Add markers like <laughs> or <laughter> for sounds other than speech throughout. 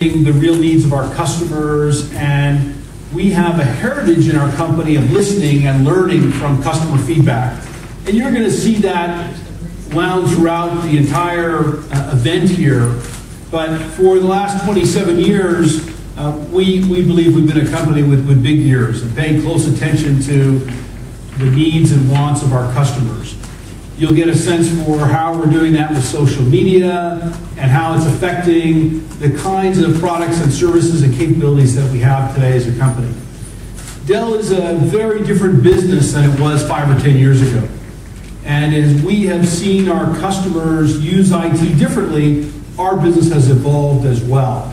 the real needs of our customers, and we have a heritage in our company of listening and learning from customer feedback. And you're going to see that wound throughout the entire uh, event here. But for the last 27 years, uh, we, we believe we've been a company with, with big ears and paying close attention to the needs and wants of our customers. You'll get a sense for how we're doing that with social media and how it's affecting the kinds of products and services and capabilities that we have today as a company. Dell is a very different business than it was five or ten years ago. And as we have seen our customers use IT differently, our business has evolved as well.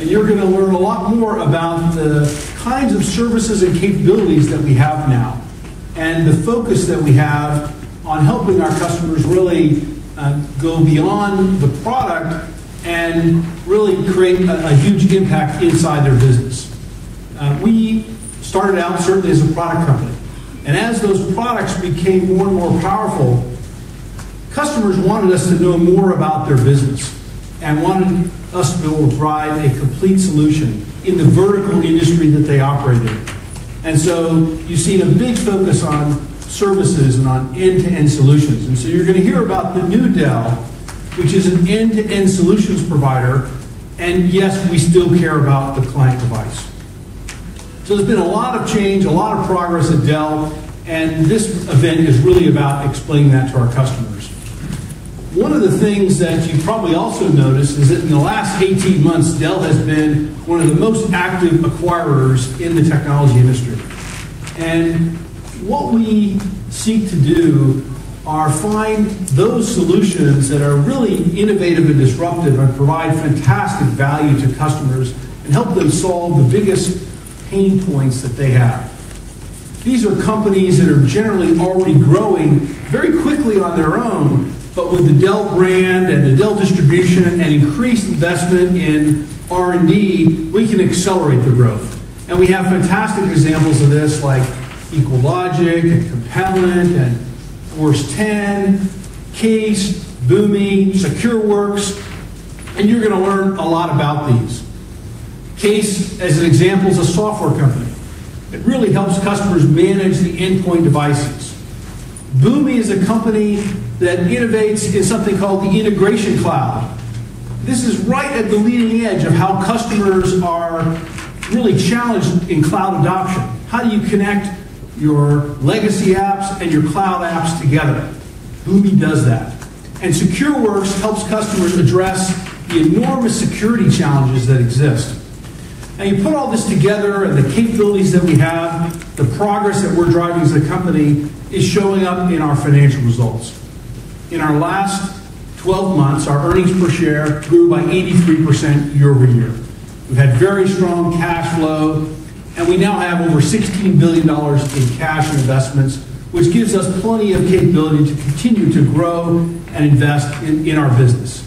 And you're going to learn a lot more about the kinds of services and capabilities that we have now and the focus that we have on helping our customers really uh, go beyond the product and really create a, a huge impact inside their business. Uh, we started out certainly as a product company. And as those products became more and more powerful, customers wanted us to know more about their business and wanted us to be able to provide a complete solution in the vertical industry that they operate in. And so you've seen a big focus on services and on end-to-end solutions. And so you're going to hear about the new Dell, which is an end-to-end solutions provider. And yes, we still care about the client device. So there's been a lot of change, a lot of progress at Dell, and this event is really about explaining that to our customers. One of the things that you probably also noticed is that in the last 18 months, Dell has been one of the most active acquirers in the technology industry. And what we seek to do are find those solutions that are really innovative and disruptive and provide fantastic value to customers and help them solve the biggest pain points that they have. These are companies that are generally already growing very quickly on their own, but with the Dell brand and the Dell distribution and increased investment in R&D, we can accelerate the growth. And we have fantastic examples of this like EqualLogic and Compellent and Force 10, KACE, Boomi, SecureWorks, and you're going to learn a lot about these. KACE, as an example, is a software company. It really helps customers manage the endpoint devices. Boomi is a company that innovates in something called the integration cloud. This is right at the leading edge of how customers are really challenged in cloud adoption. How do you connect your legacy apps and your cloud apps together. Boomi does that. And SecureWorks helps customers address the enormous security challenges that exist. And you put all this together and the capabilities that we have, the progress that we're driving as a company is showing up in our financial results. In our last 12 months, our earnings per share grew by 83% year over year. We've had very strong cash flow and we now have over $16 billion in cash and investments, which gives us plenty of capability to continue to grow and invest in, in our business.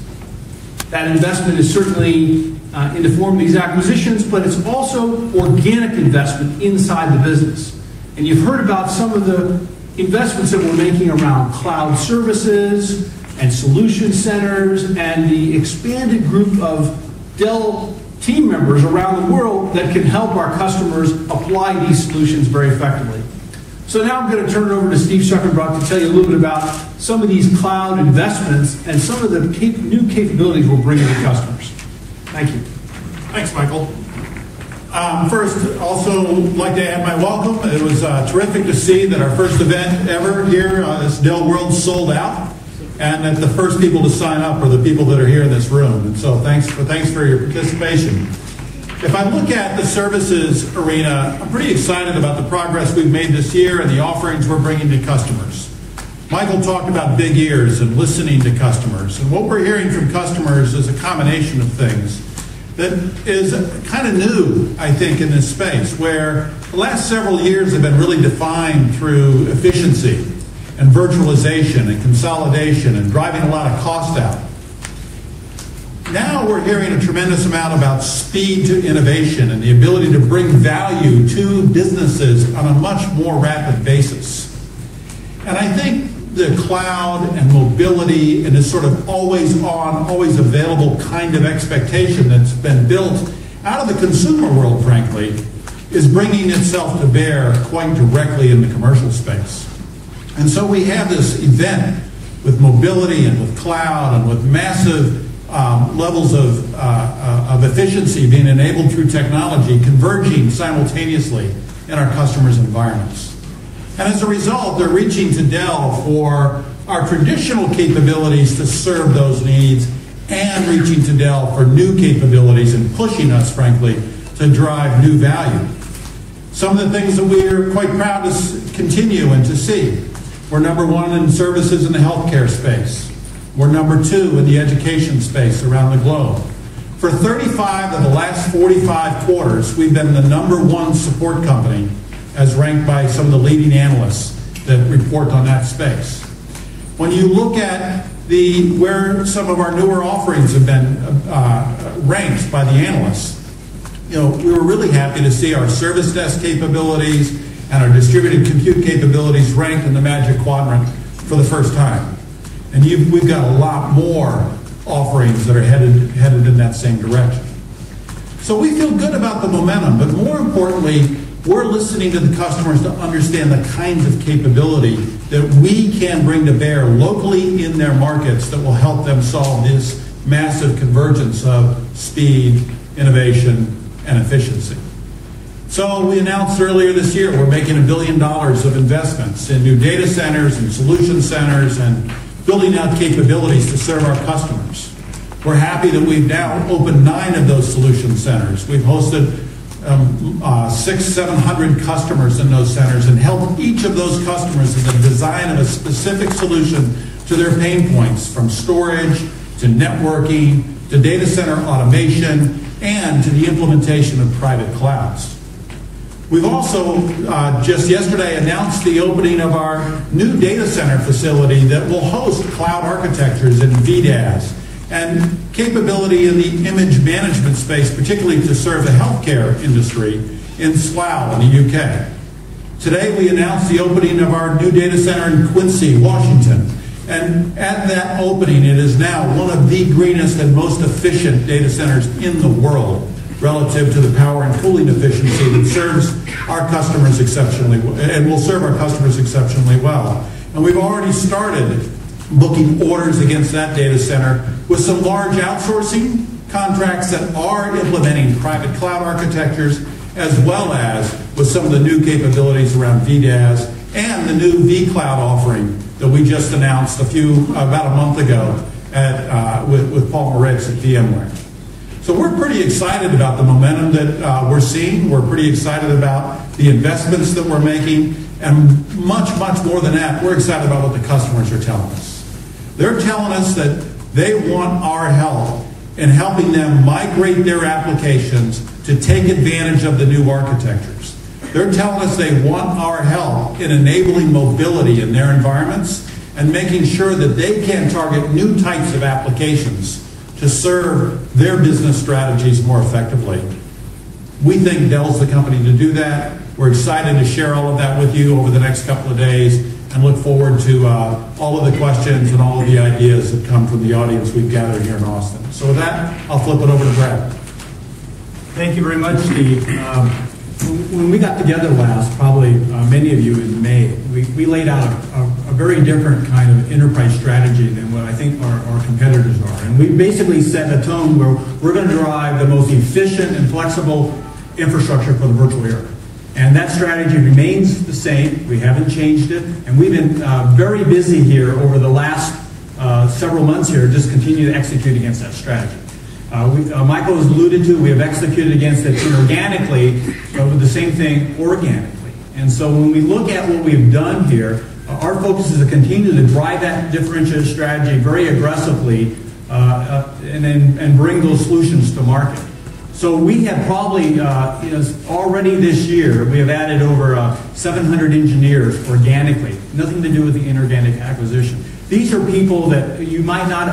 That investment is certainly uh, in the form of these acquisitions, but it's also organic investment inside the business. And you've heard about some of the investments that we're making around cloud services and solution centers and the expanded group of Dell team members around the world that can help our customers apply these solutions very effectively. So now I'm going to turn it over to Steve Schuckenbrock to tell you a little bit about some of these cloud investments and some of the cap- new capabilities we're bringing to customers. Thank you. Thanks, Michael. Um, first, also like to add my welcome. It was uh, terrific to see that our first event ever here, uh, this Dell World, sold out and that the first people to sign up are the people that are here in this room. And so thanks for, thanks for your participation. If I look at the services arena, I'm pretty excited about the progress we've made this year and the offerings we're bringing to customers. Michael talked about big ears and listening to customers. And what we're hearing from customers is a combination of things that is kind of new, I think, in this space, where the last several years have been really defined through efficiency and virtualization and consolidation and driving a lot of cost out. Now we're hearing a tremendous amount about speed to innovation and the ability to bring value to businesses on a much more rapid basis. And I think the cloud and mobility and this sort of always on, always available kind of expectation that's been built out of the consumer world, frankly, is bringing itself to bear quite directly in the commercial space. And so we have this event with mobility and with cloud and with massive um, levels of, uh, uh, of efficiency being enabled through technology converging simultaneously in our customers' environments. And as a result, they're reaching to Dell for our traditional capabilities to serve those needs and reaching to Dell for new capabilities and pushing us, frankly, to drive new value. Some of the things that we are quite proud to continue and to see. We're number one in services in the healthcare space. We're number two in the education space around the globe. For 35 of the last 45 quarters, we've been the number one support company as ranked by some of the leading analysts that report on that space. When you look at the where some of our newer offerings have been uh, ranked by the analysts, you know, we were really happy to see our service desk capabilities and our distributed compute capabilities ranked in the Magic Quadrant for the first time. And we've got a lot more offerings that are headed, headed in that same direction. So we feel good about the momentum, but more importantly, we're listening to the customers to understand the kinds of capability that we can bring to bear locally in their markets that will help them solve this massive convergence of speed, innovation, and efficiency. So we announced earlier this year we're making a billion dollars of investments in new data centers and solution centers and building out capabilities to serve our customers. We're happy that we've now opened nine of those solution centers. We've hosted um, uh, six, seven hundred customers in those centers and helped each of those customers in the design of a specific solution to their pain points, from storage to networking to data center automation and to the implementation of private clouds. We've also uh, just yesterday announced the opening of our new data center facility that will host cloud architectures and VDAS and capability in the image management space, particularly to serve the healthcare industry in Slough in the UK. Today we announced the opening of our new data center in Quincy, Washington. And at that opening, it is now one of the greenest and most efficient data centers in the world relative to the power and cooling efficiency that serves our customers exceptionally and will serve our customers exceptionally well. And we've already started booking orders against that data center with some large outsourcing contracts that are implementing private cloud architectures as well as with some of the new capabilities around VDAS and the new vCloud offering that we just announced a few about a month ago at, uh, with, with Paul Maritz at VMware. So we're pretty excited about the momentum that uh, we're seeing. We're pretty excited about the investments that we're making. And much, much more than that, we're excited about what the customers are telling us. They're telling us that they want our help in helping them migrate their applications to take advantage of the new architectures. They're telling us they want our help in enabling mobility in their environments and making sure that they can target new types of applications to serve their business strategies more effectively. We think Dell's the company to do that. We're excited to share all of that with you over the next couple of days and look forward to uh, all of the questions and all of the ideas that come from the audience we've gathered here in Austin. So with that, I'll flip it over to Brad. Thank you very much, Steve. Um, when we got together last, probably uh, many of you in May, we, we laid out a, a, a, very different kind of enterprise strategy than what I think our, our competitors are. And we basically set a tone where we're going to drive the most efficient and flexible infrastructure for the virtual era. And that strategy remains the same. We haven't changed it. And we've been uh, very busy here over the last uh, several months here, just continue to execute against that strategy. Uh, we, uh, Michael has alluded to, we have executed against it inorganically, but with the same thing organically. And so when we look at what we've done here, our focus is to continue to drive that differentiated strategy very aggressively uh, and, and, and bring those solutions to market. So we have probably, uh, you know, already this year, we have added over uh, 700 engineers organically, nothing to do with the inorganic acquisition. These are people that you might not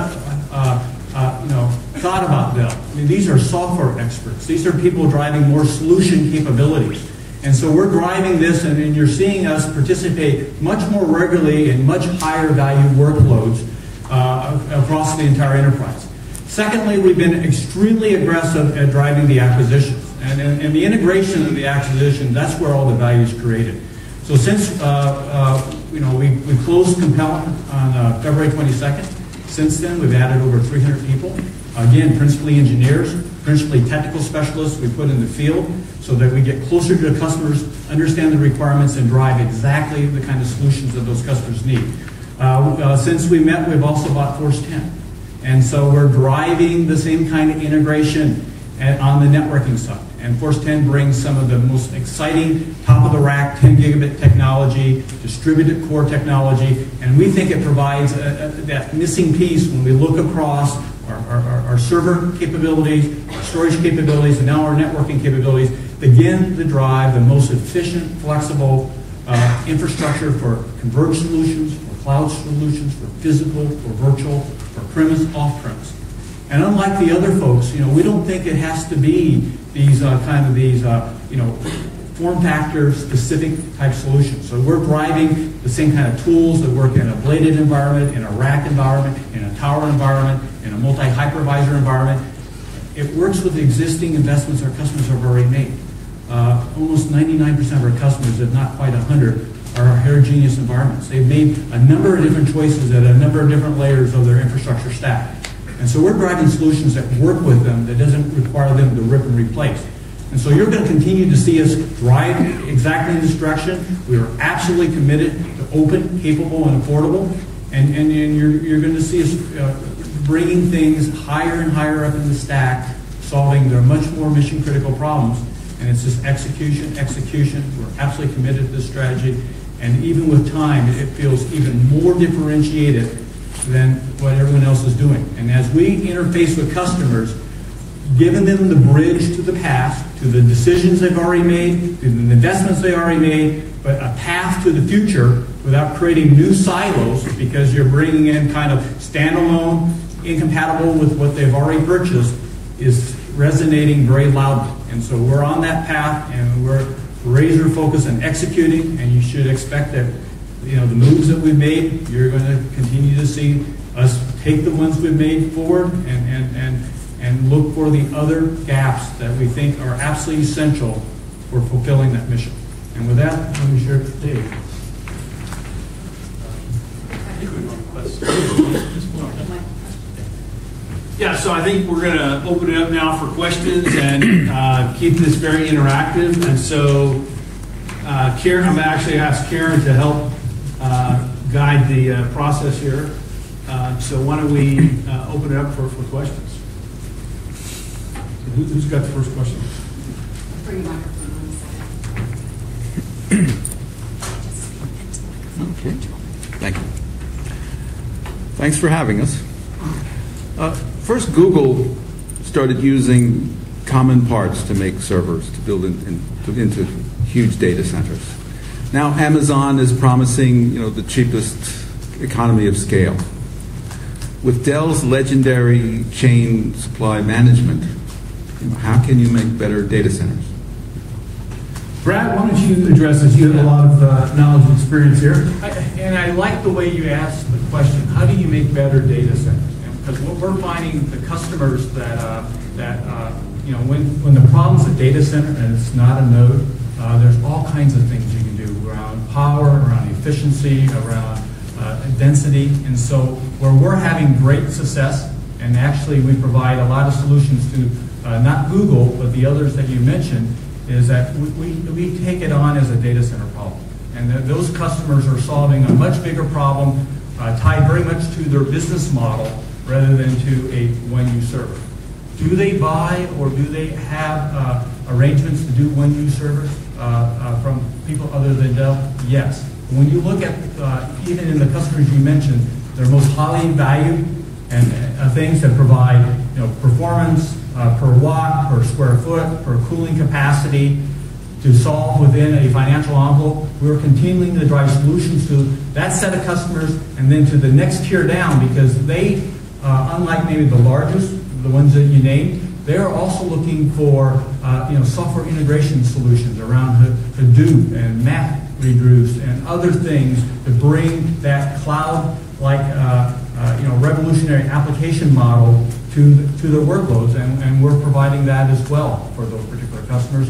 uh, uh, you know, thought about Dell. I mean, these are software experts. These are people driving more solution capabilities. And so we're driving this, and, you're seeing us participate much more regularly in much higher value workloads uh, across the entire enterprise. Secondly, we've been extremely aggressive at driving the acquisitions. And, and, and the integration of the acquisition, that's where all the value is created. So since uh, uh, you know we, we closed Compellent uh, February 22nd, since then we've added over 300 people. Again, principally engineers, principally technical specialists we put in the field so that we get closer to the customers, understand the requirements, and drive exactly the kind of solutions that those customers need. Uh, uh, since we met, we've also bought Force 10. And so we're driving the same kind of integration at, on the networking side. And Force 10 brings some of the most exciting top of the rack 10 gigabit technology, distributed core technology, and we think it provides a, a, that missing piece when we look across our, our, our, server capabilities, our storage capabilities, and now our networking capabilities, begin to drive the most efficient, flexible uh, infrastructure for converged solutions, for cloud solutions, for physical, for virtual, for premise, off premise. And unlike the other folks, you know, we don't think it has to be these uh, kind of these, uh, you know, form factor specific type solutions. So we're driving the same kind of tools that work in a bladed environment, in a rack environment, in a tower environment, in a multi-hypervisor environment. It works with the existing investments our customers have already made. Uh, almost 99% of our customers, if not quite 100, are heterogeneous environments. They've made a number of different choices at a number of different layers of their infrastructure stack. And so we're driving solutions that work with them that doesn't require them to rip and replace. And so you're going to continue to see us drive exactly in this direction. We are absolutely committed to open, capable, and affordable. And, and, and you're, you're going to see us uh, bringing things higher and higher up in the stack, solving their much more mission critical problems. And it's just execution, execution. We're absolutely committed to this strategy. And even with time, it feels even more differentiated than what everyone else is doing. And as we interface with customers, giving them the bridge to the past, to the decisions they've already made, to the investments they already made, but a path to the future without creating new silos because you're bringing in kind of standalone, incompatible with what they've already purchased, is resonating very loudly. And so we're on that path and we're razor focused on executing, and you should expect that you know, the moves that we've made, you're going to continue to see us take the ones we've made forward and, and, and, and look for the other gaps that we think are absolutely essential for fulfilling that mission. And with that, let me share it with Dave. Yeah, so I think we're going to open it up now for questions and uh, keep this very interactive. And so, uh, Karen, I'm actually ask Karen to help uh, guide the uh, process here. Uh, so why don't we uh, open it up for, for questions? Who, has got the first question? Bring the microphone on Okay. Thank you. Thanks for having us. Uh, first, Google started using common parts to make servers to build in, in, into huge data centers. Now Amazon is promising, you know, the cheapest economy of scale. With Dell's legendary chain supply management, you know, how can you make better data centers? Brad, why don't you address this? You have a lot of uh, knowledge and experience here. I, and I like the way you asked the question, how do you make better data centers? Because what we're finding, the customers that, uh, that uh, you know, when, when the problem's a data center and it's not a node, uh, there's all kinds of things you can do around power, around efficiency, around uh, density. And so where we're having great success, and actually we provide a lot of solutions to uh, not Google, but the others that you mentioned, is that we, we, take it on as a data center problem. And that those customers are solving a much bigger problem uh, tied very much to their business model rather than to a one-use server. Do they buy or do they have uh, arrangements to do one-use servers uh, uh, from people other than Dell? Yes. When you look at, uh, even in the customers you mentioned, their most highly valued and things that provide you know, performance per watt, per square foot, per cooling capacity to solve within a financial envelope. We're continuing to drive solutions to that set of customers and then to the next tier down because they, uh, unlike maybe the largest, the ones that you named, they are also looking for uh, you know software integration solutions around Hadoop and MapReduce and other things to bring that cloud-like uh, uh, you know revolutionary application model to to the workloads, and, and we're providing that as well for those particular customers.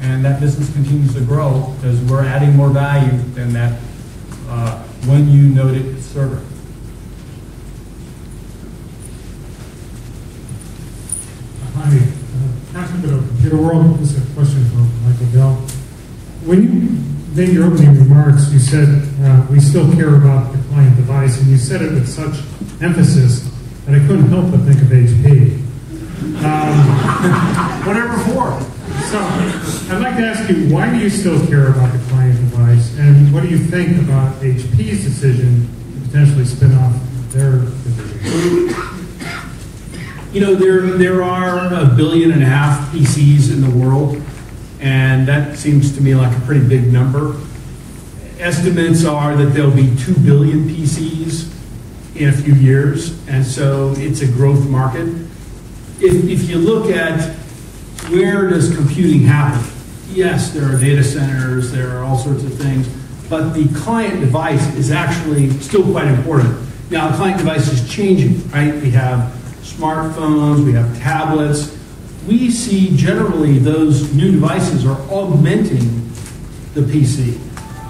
And that business continues to grow because we're adding more value than that when you noted server. Hi, uh, Computerworld. This is a question for Michael Dell. When you made your opening remarks, you said uh, we still care about the client device, and you said it with such emphasis that I couldn't help but think of HP. Um, <laughs> Whatever for. so I'd like to ask you, why do you still care about the client device, and what do you think about HP's decision to potentially spin off their division? You know, there, there are a billion and a half PCs in the world, and that seems to me like a pretty big number. Estimates are that there'll be 2 billion PCs in a few years, and so it's a growth market. If, if you look at where does computing happen, yes, there are data centers, there are all sorts of things, but the client device is actually still quite important. Now, client device is changing, right? We have smartphones, we have tablets. We see generally those new devices are augmenting the PC.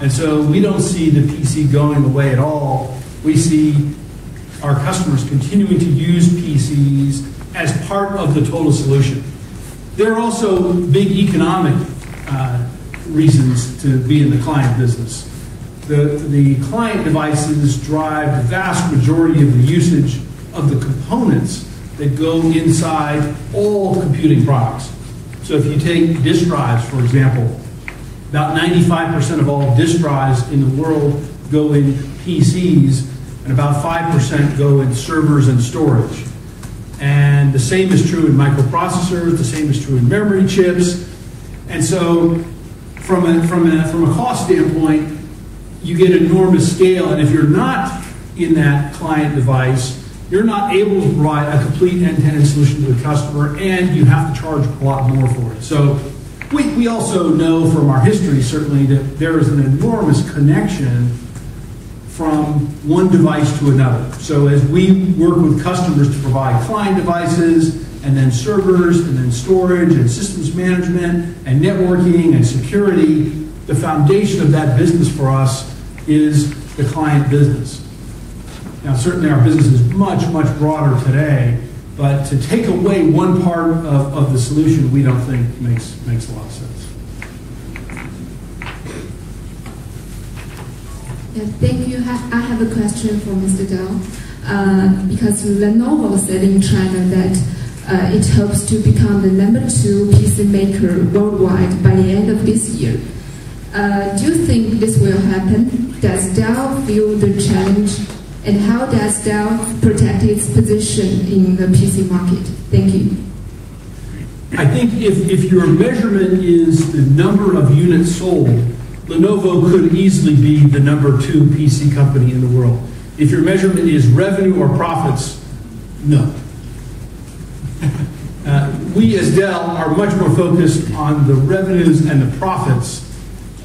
And so we don't see the PC going away at all. We see our customers continuing to use PCs as part of the total solution. There are also big economic uh, reasons to be in the client business. The, the client devices drive the vast majority of the usage of the components that go inside all computing products. So if you take disk drives, for example, about 95% of all disk drives in the world go in PCs, and about 5% go in servers and storage. And the same is true in microprocessors, the same is true in memory chips. And so, from a, from a, from a cost standpoint, you get enormous scale. And if you're not in that client device, you're not able to provide a complete end-to-end solution to the customer, and you have to charge a lot more for it. So we, we also know from our history, certainly, that there is an enormous connection from one device to another. So as we work with customers to provide client devices, and then servers, and then storage, and systems management, and networking, and security, the foundation of that business for us is the client business. Now, certainly our business is much, much broader today, but to take away one part of, of the solution, we don't think makes, makes a lot of sense. Yeah, thank you. I have a question for Mr. Dell. Uh, because Lenovo said in China that uh, it hopes to become the number two PC maker worldwide by the end of this year. Uh, do you think this will happen? Does Dell feel the challenge and how does Dell protect its position in the PC market? Thank you. I think if, if your measurement is the number of units sold, Lenovo could easily be the number two PC company in the world. If your measurement is revenue or profits, no. <laughs> uh, we as Dell are much more focused on the revenues and the profits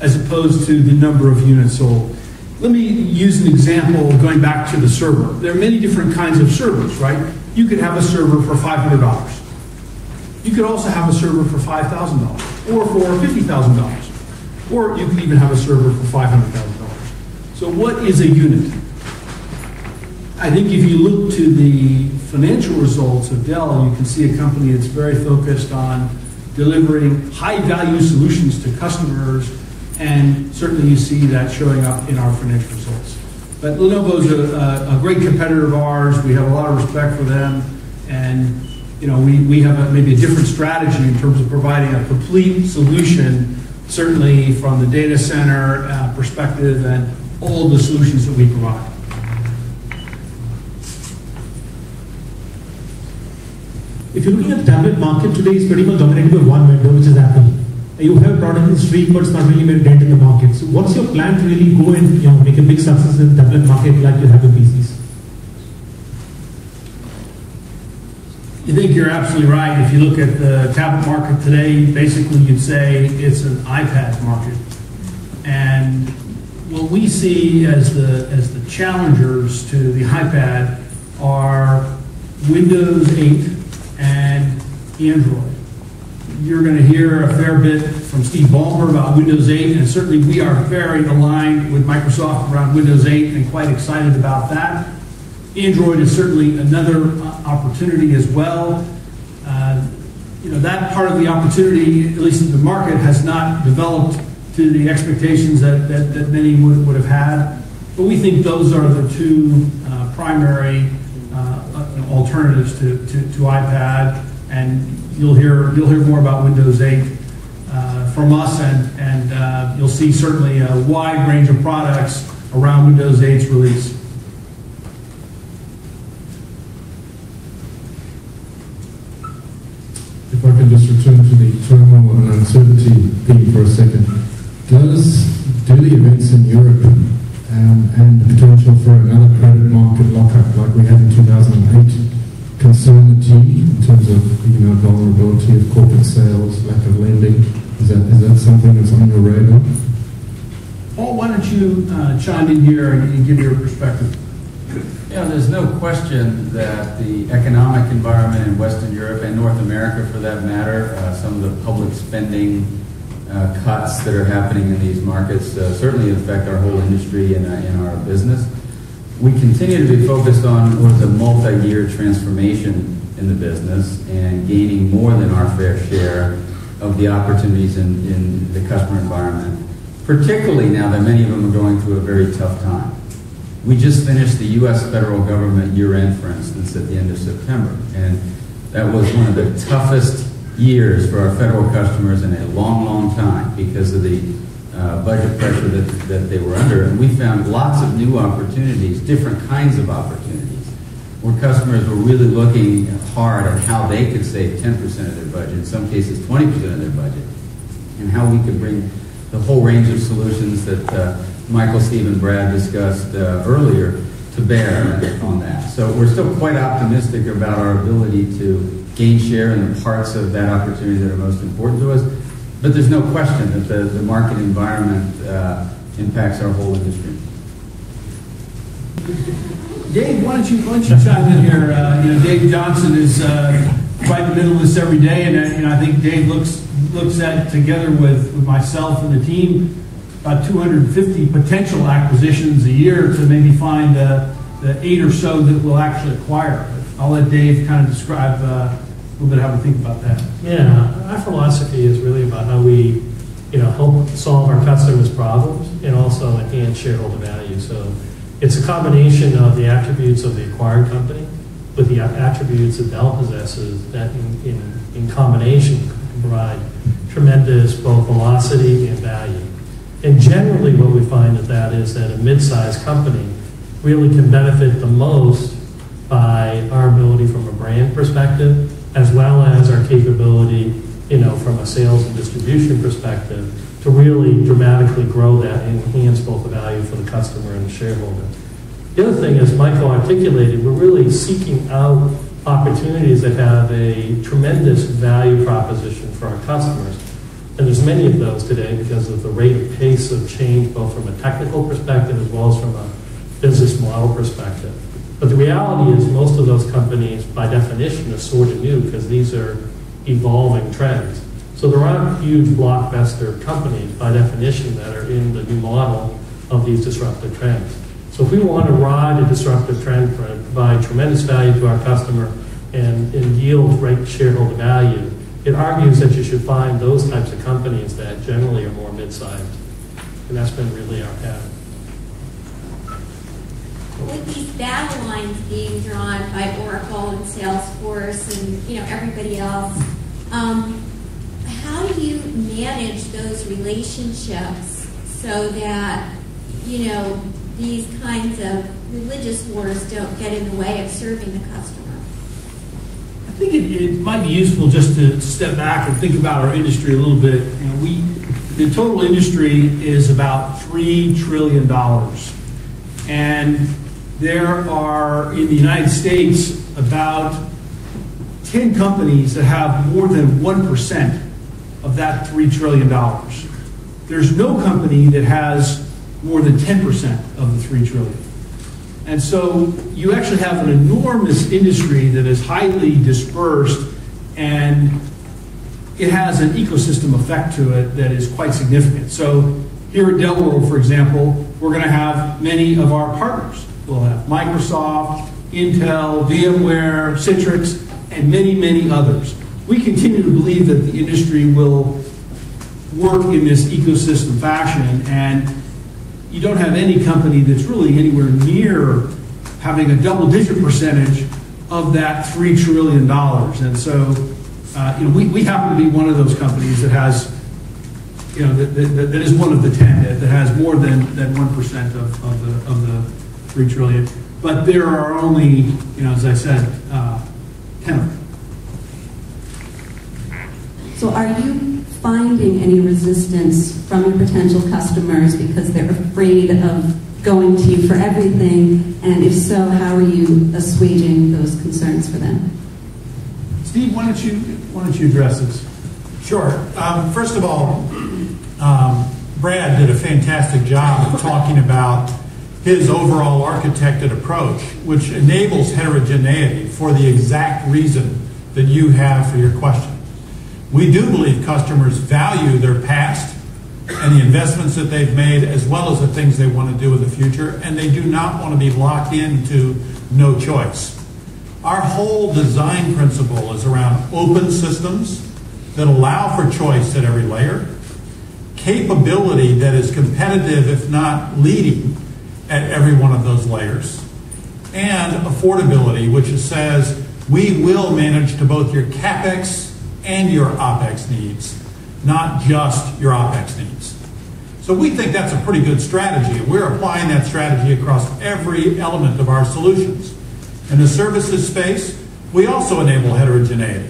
as opposed to the number of units sold. Let me use an example going back to the server. There are many different kinds of servers, right? You could have a server for $500. You could also have a server for $5,000 or for $50,000. Or you could even have a server for $500,000. So what is a unit? I think if you look to the financial results of Dell, you can see a company that's very focused on delivering high value solutions to customers and certainly you see that showing up in our financial results. But Lenovo's a, a, a great competitor of ours. We have a lot of respect for them, and you know we, we have a, maybe a different strategy in terms of providing a complete solution, certainly from the data center uh, perspective and all the solutions that we provide. If you're looking at the tablet market today, it's pretty much dominated by one vendor, which is Apple you have product in the street, but it's not really made dent in the market. So what's your plan to really go and you know make a big success in the tablet market like you have in PCs? You think you're absolutely right. If you look at the tablet market today, basically you'd say it's an iPad market. And what we see as the, as the challengers to the iPad are Windows 8 and Android. You're going to hear a fair bit from Steve Ballmer about Windows 8, and certainly we are very aligned with Microsoft around Windows 8 and quite excited about that. Android is certainly another uh, opportunity as well. Uh, you know, that part of the opportunity, at least in the market, has not developed to the expectations that, that, that many would, would have had. But we think those are the two uh, primary uh, alternatives to, to, to, iPad, and you'll hear you'll hear more about Windows 8 uh, from us, and and uh, you'll see certainly a wide range of products around Windows 8's release. If I can just return to the turmoil and uncertainty theme for a second. Does do the events in Europe um, and the potential for another credit market lockup like we had in 2008 concern the team in terms of you know vulnerability of corporate sales, lack of lending? Is that is that something that's on your radar? Paul, why don't you uh, chime in here and, and give your perspective? Yeah, there's no question that the economic environment in Western Europe and North America, for that matter, uh, some of the public spending uh, cuts that are happening in these markets uh, certainly affect our whole industry and, uh, in our business. We continue to be focused on what is a multi-year transformation in the business and gaining more than our fair share of the opportunities in, in the customer environment, particularly now that many of them are going through a very tough time. We just finished the U.S. federal government year end, for instance, at the end of September. And that was one of the toughest years for our federal customers in a long, long time because of the uh, budget pressure that, that they were under. And we found lots of new opportunities, different kinds of opportunities, where customers were really looking hard at how they could save 10% of their budget, in some cases 20% of their budget, and how we could bring the whole range of solutions that uh, Michael, Steve, and Brad discussed uh, earlier to bear on that. So we're still quite optimistic about our ability to gain share in the parts of that opportunity that are most important to us. But there's no question that the, the market environment uh, impacts our whole industry. Dave, why don't you why don't you chime in here? Uh, you know, Dave Johnson is uh, the middle of this every day, and uh, you know, I think Dave looks looks at together with, with myself and the team about 250 potential acquisitions a year to maybe find uh, the eight or so that we'll actually acquire. I'll let Dave kind of describe uh, little bit how we think about that. Yeah, our philosophy is really about how we, you know, help solve our customers' problems and also enhance shareholder value. So it's a combination of the attributes of the acquired company with the attributes that Dell possesses that in, in, in combination can provide tremendous both velocity and value. And generally what we find of that is that a mid-sized company really can benefit the most by our ability from a brand perspective, as well as our capability, you know, from a sales and distribution perspective, to really dramatically grow that and enhance both the value for the customer and the shareholder. The other thing, as Michael articulated, we're really seeking out opportunities that have a tremendous value proposition for our customers. And there's many of those today because of the rate of pace of change, both from a technical perspective as well as from a business model perspective. But the reality is most of those companies, by definition, are sort of new because these are evolving trends. So there aren't huge blockbuster companies, by definition, that are in the new model of these disruptive trends. So if we want to ride a disruptive trend, provide tremendous value to our customer, and, and yield great shareholder value, it argues that you should find those types of companies that generally are more mid-sized. And that's been really our pattern. With these battle lines being drawn by Oracle and Salesforce and you know everybody else, um, how do you manage those relationships so that you know these kinds of religious wars don't get in the way of serving the customer? I think it, it, might be useful just to step back and think about our industry a little bit. You know, we, the total industry is about three trillion dollars, and there are in the United States about 10 companies that have more than 1% of that $3 trillion. There's no company that has more than 10% of the 3 trillion. And so you actually have an enormous industry that is highly dispersed and it has an ecosystem effect to it that is quite significant. So here at Dell World, for example, we're going to have many of our partners. We'll have Microsoft, Intel, VMware, Citrix, and many, many others. We continue to believe that the industry will work in this ecosystem fashion, and you don't have any company that's really anywhere near having a double-digit percentage of that $3 trillion. And so, uh, you know, we, we happen to be one of those companies that has, you know, that, that, that is one of the 10 that, that has more than, than 1% of, of, the, of the 3 trillion. But there are only, you know, as I said, uh, 10 of them. So are you finding any resistance from your potential customers because they're afraid of going to you for everything? And if so, how are you assuaging those concerns for them? Steve, why don't you, why don't you address this? Sure. Um, first of all, um, Brad did a fantastic job of talking about his overall architected approach, which enables heterogeneity for the exact reason that you have for your question. We do believe customers value their past and the investments that they've made, as well as the things they want to do in the future, and they do not want to be locked into no choice. Our whole design principle is around open systems that allow for choice at every layer, capability that is competitive, if not leading, at every one of those layers, and affordability, which says we will manage to both your CapEx and your OpEx needs, not just your OpEx needs. So we think that's a pretty good strategy, and we're applying that strategy across every element of our solutions. In the services space, we also enable heterogeneity.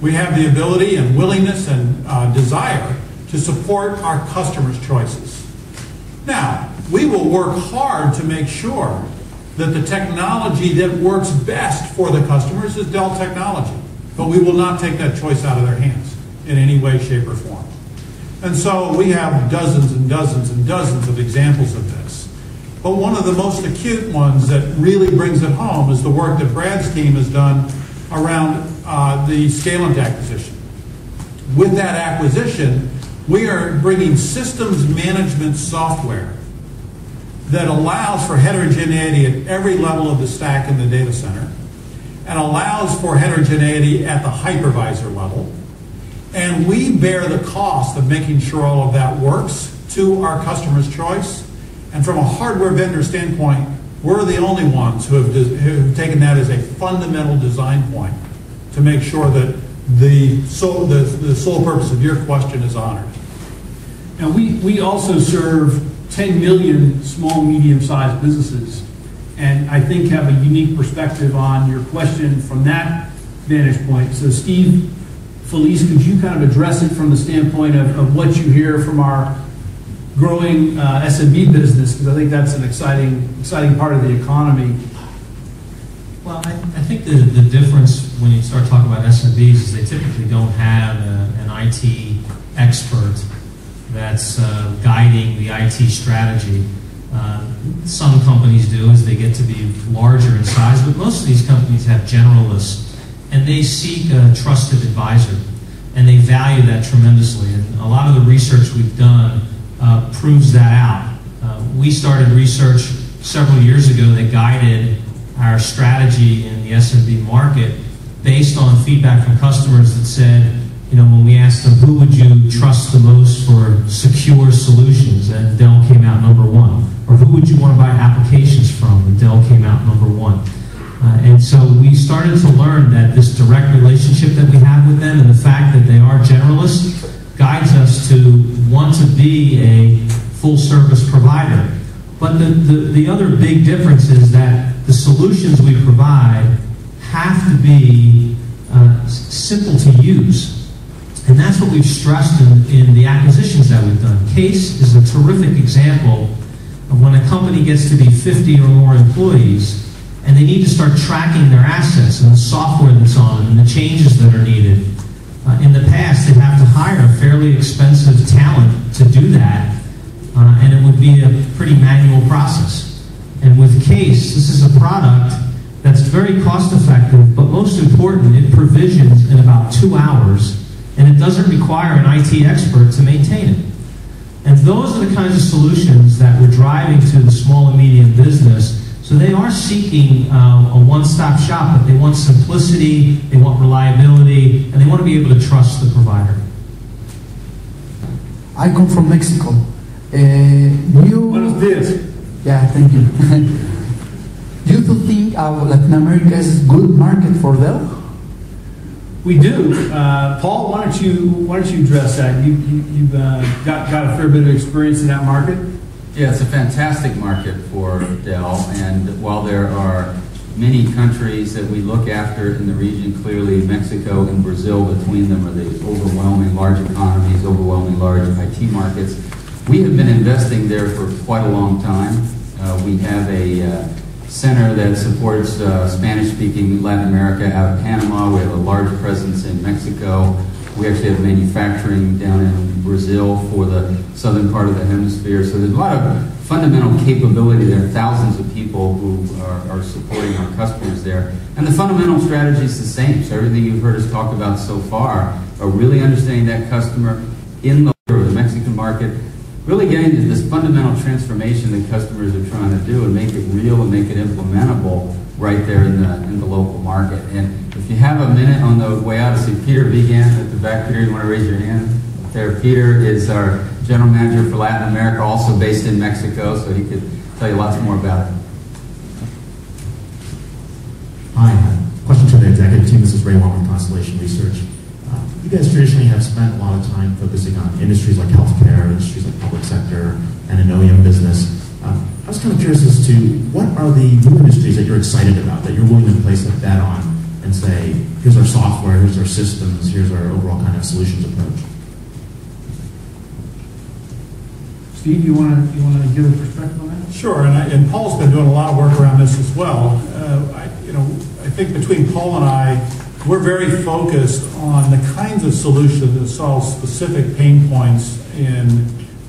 We have the ability and willingness and uh, desire to support our customers' choices. Now, we will work hard to make sure that the technology that works best for the customers is Dell technology. But we will not take that choice out of their hands in any way, shape, or form. And so we have dozens and dozens and dozens of examples of this. But one of the most acute ones that really brings it home is the work that Brad's team has done around uh, the Scalent acquisition. With that acquisition, we are bringing systems management software that allows for heterogeneity at every level of the stack in the data center and allows for heterogeneity at the hypervisor level. And we bear the cost of making sure all of that works to our customer's choice. And from a hardware vendor standpoint, we're the only ones who have, who have taken that as a fundamental design point to make sure that the sole, the, the sole purpose of your question is honored. Now, we, we also serve 10 million small, medium-sized businesses and I think have a unique perspective on your question from that vantage point. So, Steve Felice, could you kind of address it from the standpoint of, of what you hear from our growing uh, SMB business? Because I think that's an exciting, exciting part of the economy. Well, I, I think the, the difference when you start talking about SMBs is they typically don't have a, an IT expert that's uh, guiding the IT strategy. Uh, some companies do as they get to be larger in size, but most of these companies have generalists, and they seek a trusted advisor, and they value that tremendously. And a lot of the research we've done uh, proves that out. Uh, we started research several years ago that guided our strategy in the SMB market based on feedback from customers that said, you know, when we asked them who would you trust the most for secure solutions, and Dell came out number one. Or who would you want to buy applications from, and Dell came out number one. Uh, and so we started to learn that this direct relationship that we have with them and the fact that they are generalists guides us to want to be a full service provider. But the, the, the other big difference is that the solutions we provide have to be uh, simple to use. And that's what we've stressed in, in the acquisitions that we've done. KACE is a terrific example of when a company gets to be 50 or more employees and they need to start tracking their assets and the software that's on and the changes that are needed. Uh, in the past, they'd have to hire a fairly expensive talent to do that, uh, and it would be a pretty manual process. And with KACE, this is a product that's very cost effective, but most important, it provisions in about two hours, and it doesn't require an IT expert to maintain it. And those are the kinds of solutions that we're driving to the small and medium business. So they are seeking uh, a one-stop shop, but they want simplicity, they want reliability, and they want to be able to trust the provider. I come from Mexico. Uh, you, Buenos dias. Yeah, thank you. Do <laughs> you do think uh, Latin America is a good market for Dell? We do. Uh, Paul, why don't you why don't you address that? You, you, you've uh, got, got a fair bit of experience in that market. Yeah, it's a fantastic market for Dell, and while there are many countries that we look after in the region, clearly Mexico and Brazil between them are the overwhelming large economies, overwhelming large IT markets. We have been investing there for quite a long time. Uh, we have a uh, center that supports uh, Spanish-speaking Latin America out of Panama. We have a large presence in Mexico. We actually have manufacturing down in Brazil for the southern part of the hemisphere. So there's a lot of fundamental capability there, thousands of people who are, are supporting our customers there. And the fundamental strategy is the same. So everything you've heard us talk about so far are really understanding that customer in the, the Mexican market, really getting to this fundamental transformation that customers are trying to do and make it real and make it implementable right there in the, in the local market. And if you have a minute on the way out, I see Peter Began at the back. Peter, you want to raise your hand? There, Peter is our general manager for Latin America, also based in Mexico, so he could tell you lots more about it. Hi, uh, question to the executive team. This is Ray Wang with Constellation Research. You guys traditionally have spent a lot of time focusing on industries like healthcare, industries like public sector, and an OEM business. Uh, I was kind of curious as to what are the new industries that you're excited about, that you're willing to place a bet on and say, here's our software, here's our systems, here's our overall kind of solutions approach. Steve, you want to you want to give a perspective on that? Sure, and, I, and Paul's been doing a lot of work around this as well. Uh, I, you know, I think between Paul and I, we're very focused on the kinds of solutions that solve specific pain points in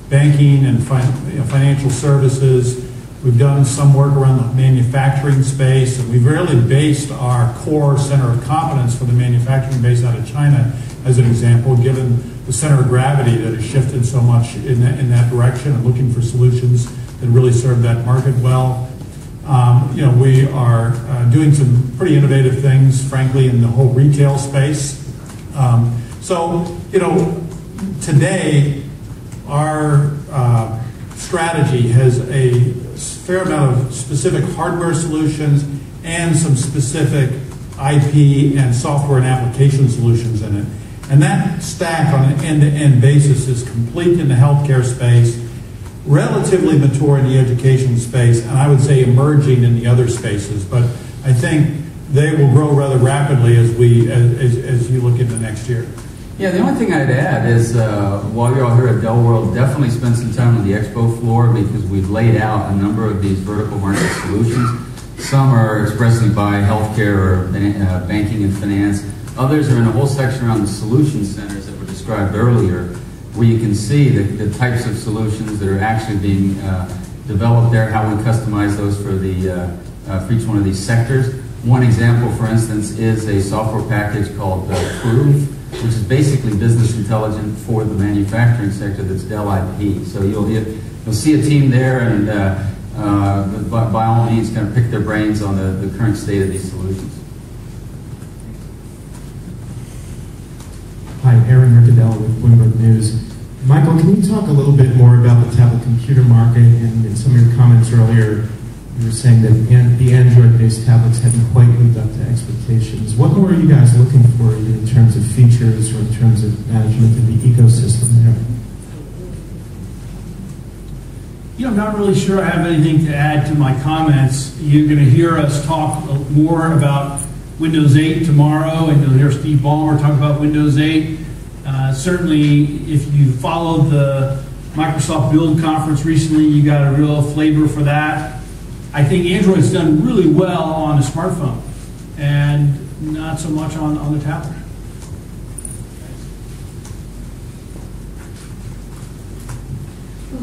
banking and fin- you know, financial services. We've done some work around the manufacturing space, and we've really based our core center of competence for the manufacturing base out of China as an example, given the center of gravity that has shifted so much in that, in that direction and looking for solutions that really serve that market well. Um, you know, we are uh, doing some pretty innovative things, frankly, in the whole retail space. Um, so, you know, today our uh, strategy has a fair amount of specific hardware solutions and some specific IP and software and application solutions in it. And that stack on an end-to-end basis is complete in the healthcare space, relatively mature in the education space, and I would say emerging in the other spaces. But I think they will grow rather rapidly as we as, as you look into next year. Yeah, the only thing I'd add is uh, while you're all here at Dell World, definitely spend some time on the expo floor because we've laid out a number of these vertical market solutions. Some are expressly by healthcare or uh, banking and finance. Others are in a whole section around the solution centers that were described earlier, where you can see the, the types of solutions that are actually being uh, developed there, how we customize those for, the, uh, uh, for each one of these sectors. One example, for instance, is a software package called uh, Prove, which is basically business intelligence for the manufacturing sector that's Dell IP. So you'll, you'll see a team there and uh, uh, by, by, all means kind of pick their brains on the, the current state of these solutions. Hi, Aaron Ricadela with Bloomberg News. Michael, can you talk a little bit more about the tablet computer market? And in some of your comments earlier, you were saying that the Android-based tablets hadn't quite lived up to expectations. What more are you guys looking for in terms of features or in terms of management of the ecosystem there? You know, I'm not really sure I have anything to add to my comments. You're going to hear us talk more about Windows 8 tomorrow, and you'll hear Steve Ballmer talk about Windows 8. Uh, certainly, if you followed the Microsoft Build conference recently, you got a real flavor for that. I think Android's done really well on a smartphone and not so much on, on the tablet.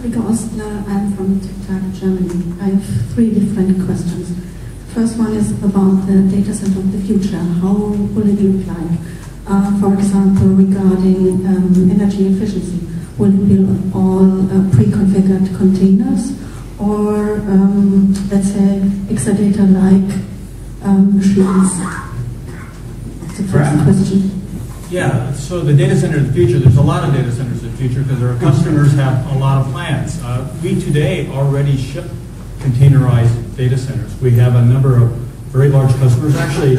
Uh, I'm from TikTok, Germany, I have three different questions. First one is about the data center of the future. How will it look like? Uh, for example, regarding um, energy efficiency, will it be all uh, pre-configured containers or, um, let's say, Exadata-like um, machines? That's the first question. Yeah, so the data center of the future, there's a lot of data centers of the future because our customers have a lot of plans. Uh, we today already ship containerized data centers. We have a number of very large customers, actually,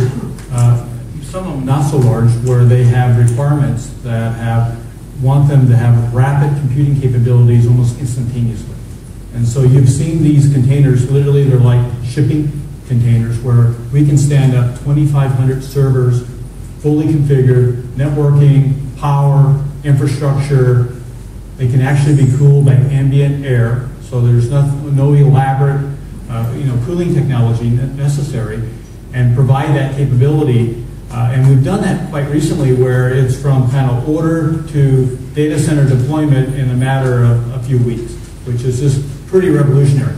uh, some of them not so large, where they have requirements that have want them to have rapid computing capabilities almost instantaneously. And so you've seen these containers, literally they're like shipping containers where we can stand up 2,500 servers fully configured, networking, power, infrastructure. They can actually be cooled by ambient air, so there's no, no elaborate uh, you know, cooling technology necessary, and provide that capability. Uh, and we've done that quite recently where it's from kind of order to data center deployment in a matter of a few weeks, which is just pretty revolutionary.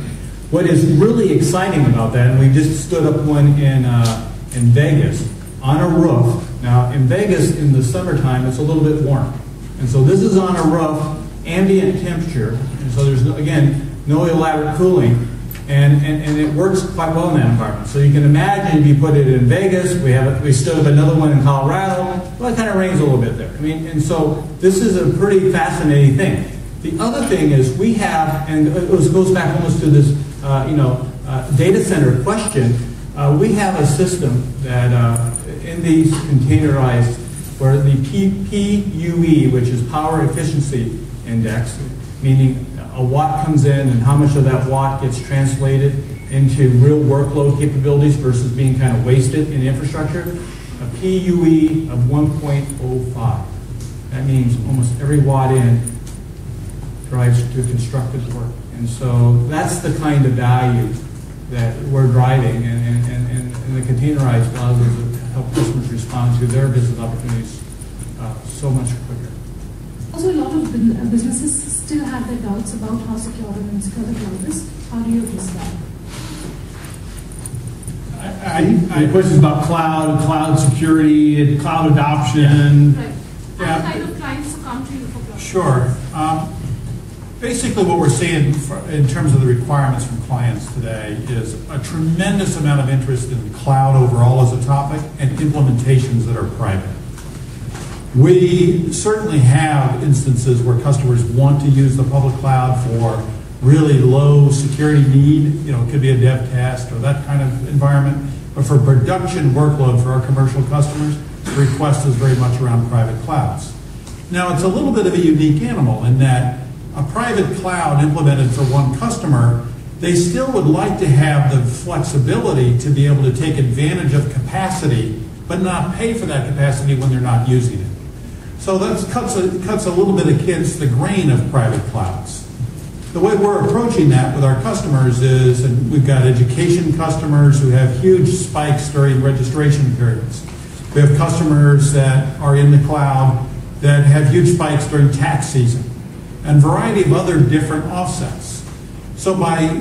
What is really exciting about that, and we just stood up one in, uh, in Vegas on a roof, now, in Vegas in the summertime, it's a little bit warm. And so this is on a roof, ambient temperature, and so there's, no, again, no elaborate cooling, and, and, and it works quite well in that environment. So you can imagine if you put it in Vegas, we have we stood up another one in Colorado, well, it kind of rains a little bit there. I mean, and so this is a pretty fascinating thing. The other thing is we have, and it goes back almost to this, uh, you know, uh, data center question. Uh, we have a system that uh, in these containerized, where the PUE, which is power efficiency index, meaning a watt comes in and how much of that watt gets translated into real workload capabilities versus being kind of wasted in infrastructure, a PUE of 1.05. That means almost every watt in drives to constructive work. And so that's the kind of value that we're driving, and, and, and, and the containerized allows help customers respond to their business opportunities uh, so much quicker. Also, a lot of uh, businesses still have their doubts about how secure and insecure the cloud is. How do you address that? I, I, I questions about cloud, cloud security, and cloud adoption. Right. Yeah. What kind of clients come to you for cloud? Sure. Um, basically what we're seeing in terms of the requirements from clients today is a tremendous amount of interest in cloud overall as a topic and implementations that are private. We certainly have instances where customers want to use the public cloud for really low security need. You know, it could be a dev test or that kind of environment. But for production workload for our commercial customers, the request is very much around private clouds. Now, it's a little bit of a unique animal in that a private cloud implemented for one customer, they still would like to have the flexibility to be able to take advantage of capacity, but not pay for that capacity when they're not using it. So that cuts a, cuts a little bit against the grain of private clouds. The way we're approaching that with our customers is, and we've got education customers who have huge spikes during registration periods. We have customers that are in the cloud that have huge spikes during tax season and variety of other different offsets. So by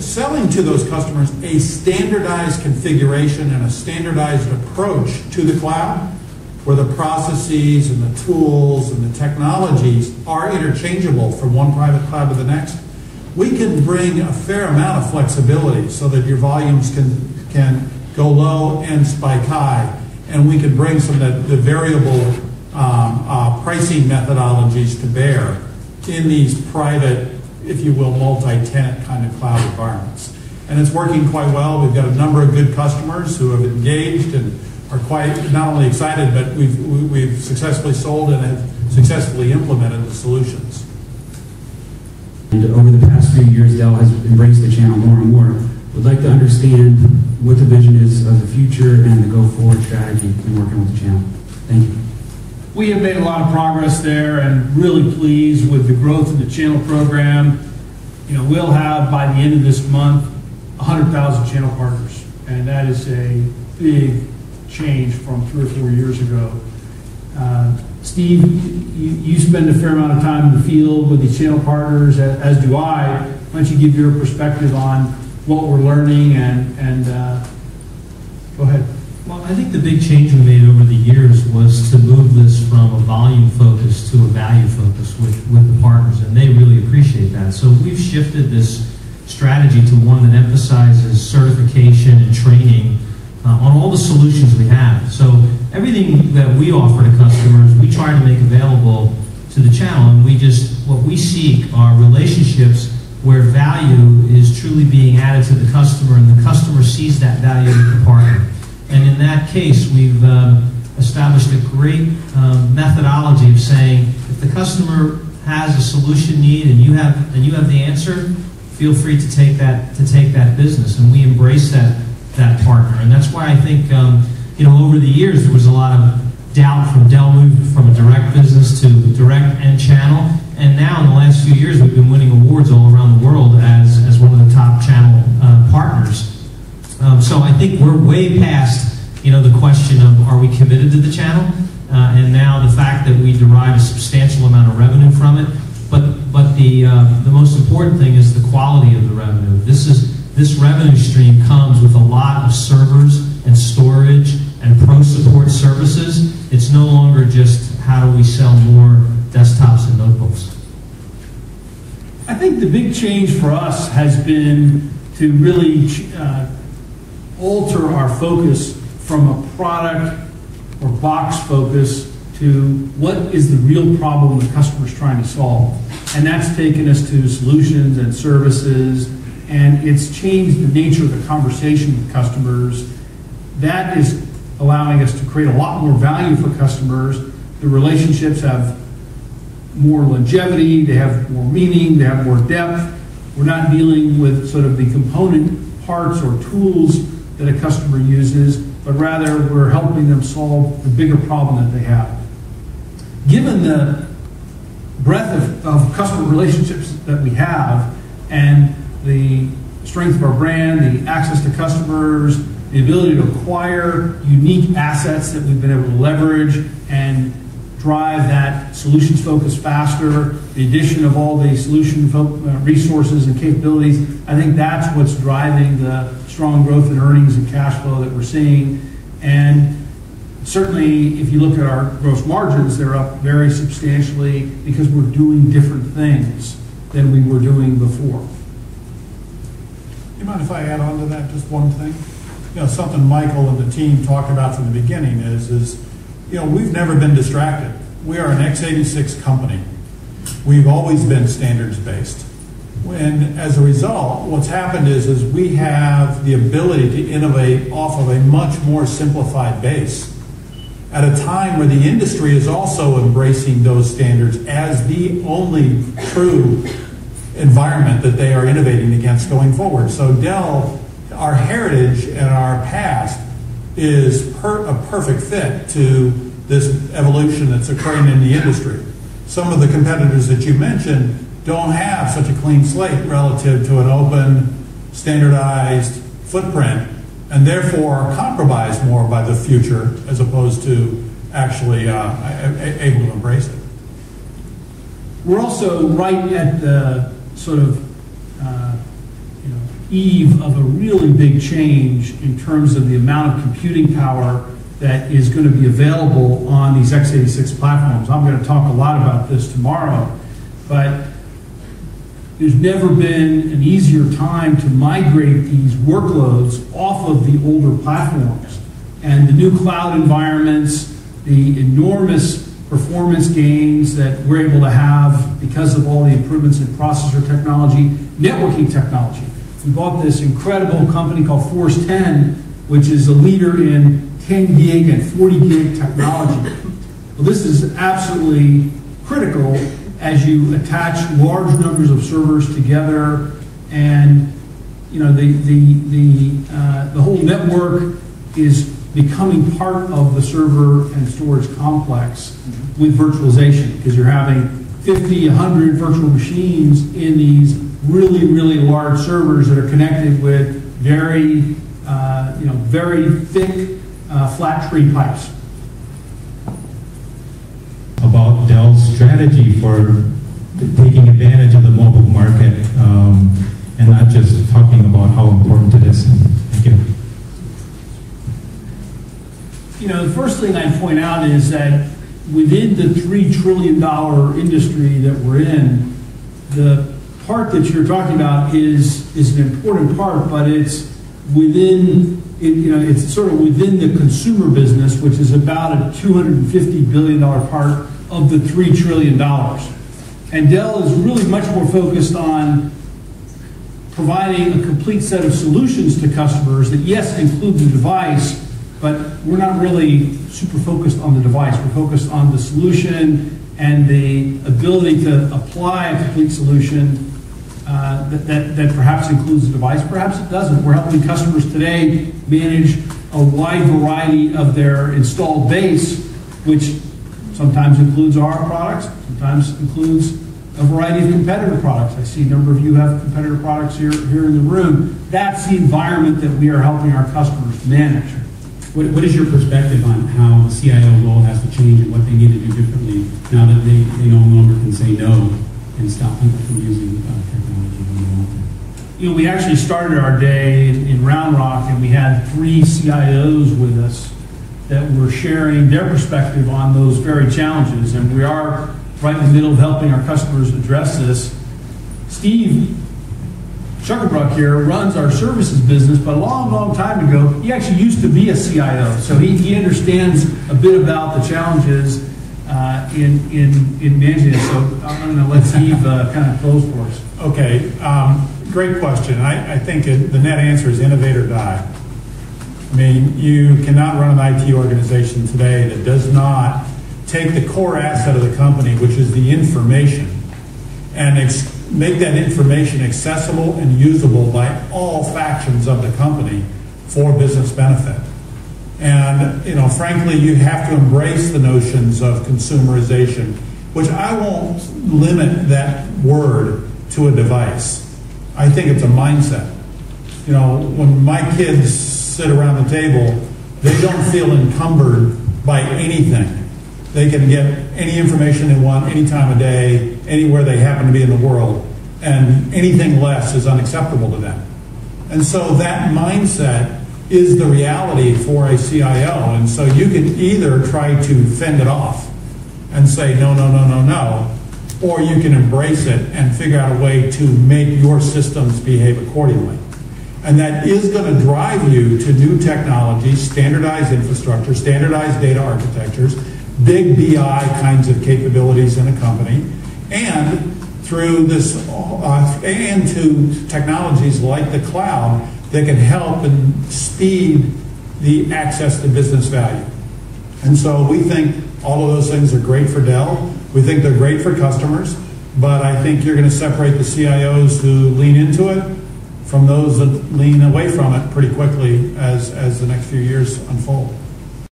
selling to those customers a standardized configuration and a standardized approach to the cloud, where the processes and the tools and the technologies are interchangeable from one private cloud to the next, we can bring a fair amount of flexibility so that your volumes can, can go low and spike high. And we can bring some of the, the variable um, uh, pricing methodologies to bear in these private, if you will, multi-tenant kind of cloud environments. And it's working quite well. We've got a number of good customers who have engaged and are quite not only excited, but we've, we've successfully sold and have successfully implemented the solutions. And over the past few years, Dell has embraced the channel more and more. Would like to understand what the vision is of the future and the go-forward strategy in working with the channel. Thank you. We have made a lot of progress there and really pleased with the growth of the channel program. You know, we'll have by the end of this month 100,000 channel partners, and that is a big change from three or four years ago. Uh, Steve, you, you spend a fair amount of time in the field with the channel partners, a- as do I. Why don't you give your perspective on what we're learning and, and, uh, go ahead. Well, I think the big change we made over the years was to move this from a volume focus to a value focus with, with the partners, and they really appreciate that. So we've shifted this strategy to one that emphasizes certification and training uh, on all the solutions we have. So everything that we offer to customers, we try to make available to the channel, and we just, what we seek are relationships where value is truly being added to the customer, and the customer sees that value with the partner. And in that case, we've um, established a great um, methodology of saying, if the customer has a solution need and you have and you have the answer, feel free to take that to take that business. And we embrace that that partner. And that's why I think um, you know over the years there was a lot of doubt from Dell moved from a direct business to direct and channel. And now in the last few years we've been winning awards all around the world as as one of the top channel uh, partners. Um, so I think we're way past, you know, the question of are we committed to the channel, uh, and now the fact that we derive a substantial amount of revenue from it. But but the uh, the most important thing is the quality of the revenue. This is this revenue stream comes with a lot of servers and storage and pro support services. It's no longer just how do we sell more desktops and notebooks. I think the big change for us has been to really uh, alter our focus from a product or box focus to what is the real problem the customer is trying to solve. And that's taken us to solutions and services, and it's changed the nature of the conversation with customers. That is allowing us to create a lot more value for customers. The relationships have more longevity, they have more meaning, they have more depth. We're not dealing with sort of the component parts or tools that a customer uses, but rather we're helping them solve the bigger problem that they have. Given the breadth of, of customer relationships that we have and the strength of our brand, the access to customers, the ability to acquire unique assets that we've been able to leverage and drive that solutions focus faster, the addition of all the solution uh, resources and capabilities, I think that's what's driving the strong growth in earnings and cash flow that we're seeing. And certainly, if you look at our gross margins, they're up very substantially because we're doing different things than we were doing before. You mind if I add on to that just one thing? You know, something Michael and the team talked about from the beginning is, is, you know, we've never been distracted. We are an x86 company. We've always been standards based. And as a result, what's happened is, is we have the ability to innovate off of a much more simplified base at a time where the industry is also embracing those standards as the only true environment that they are innovating against going forward. So Dell, our heritage and our past is per, a perfect fit to this evolution that's occurring in the industry. Some of the competitors that you mentioned don't have such a clean slate relative to an open, standardized footprint, and therefore are compromised more by the future as opposed to actually uh, able to embrace it. We're also right at the sort of uh, you know, eve of a really big change in terms of the amount of computing power that is going to be available on these x86 platforms. I'm going to talk a lot about this tomorrow, but there's never been an easier time to migrate these workloads off of the older platforms. And the new cloud environments, the enormous performance gains that we're able to have because of all the improvements in processor technology, networking technology. We bought this incredible company called Force 10, which is a leader in 10 gig and 40 gig technology. Well, this is absolutely critical as you attach large numbers of servers together and you know the the the uh, the whole network is becoming part of the server and storage complex with virtualization because you're having 50 100 virtual machines in these really really large servers that are connected with very, uh, you know, very thick, uh, flat tree pipes. About Dell's strategy for taking advantage of the mobile market um, and not just talking about how important it is. Thank you. You know, the first thing I'd point out is that within the $3 trillion industry that we're in, the part that you're talking about is, is an important part, but it's within, it, you know, it's sort of within the consumer business, which is about a $250 billion part of the $3 trillion. And Dell is really much more focused on providing a complete set of solutions to customers that, yes, include the device, but we're not really super focused on the device. We're focused on the solution and the ability to apply a complete solution uh, that, that, that perhaps includes the device, perhaps it doesn't. We're helping customers today manage a wide variety of their installed base, which sometimes includes our products, sometimes includes a variety of competitor products. I see a number of you have competitor products here, here in the room. That's the environment that we are helping our customers manage. What, what is your perspective on how the CIO role has to change and what they need to do differently now that they, they no longer can say no and stop people from using uh, technology when they want to? You know, we actually started our day in, in Round Rock and we had three CIOs with us that were sharing their perspective on those very challenges. And we are right in the middle of helping our customers address this. Steve Schuckenbrock here runs our services business, but a long, long time ago, he actually used to be a CIO. So he, he understands a bit about the challenges uh, in, in, in managing this. So I'm going to let Steve uh, kind of close for us. Okay, um, great question. I, I think it, the net answer is innovate or die. I mean, you cannot run an IT organization today that does not take the core asset of the company, which is the information, and make that information accessible and usable by all factions of the company for business benefit. And, you know, frankly, you have to embrace the notions of consumerization, which I won't limit that word to a device. I think it's a mindset. You know, when my kids sit around the table, they don't feel encumbered by anything. They can get any information they want any time of day, anywhere they happen to be in the world, and anything less is unacceptable to them. And so that mindset is the reality for a CIO. And so you can either try to fend it off and say, no, no, no, no, no, or you can embrace it and figure out a way to make your systems behave accordingly. And that is going to drive you to new technologies, standardized infrastructure, standardized data architectures, big BI kinds of capabilities in a company, and through this, uh, and to technologies like the cloud that can help and speed the access to business value. And so we think all of those things are great for Dell. We think they're great for customers, but I think you're going to separate the CIOs who lean into it from those that lean away from it pretty quickly as, as the next few years unfold.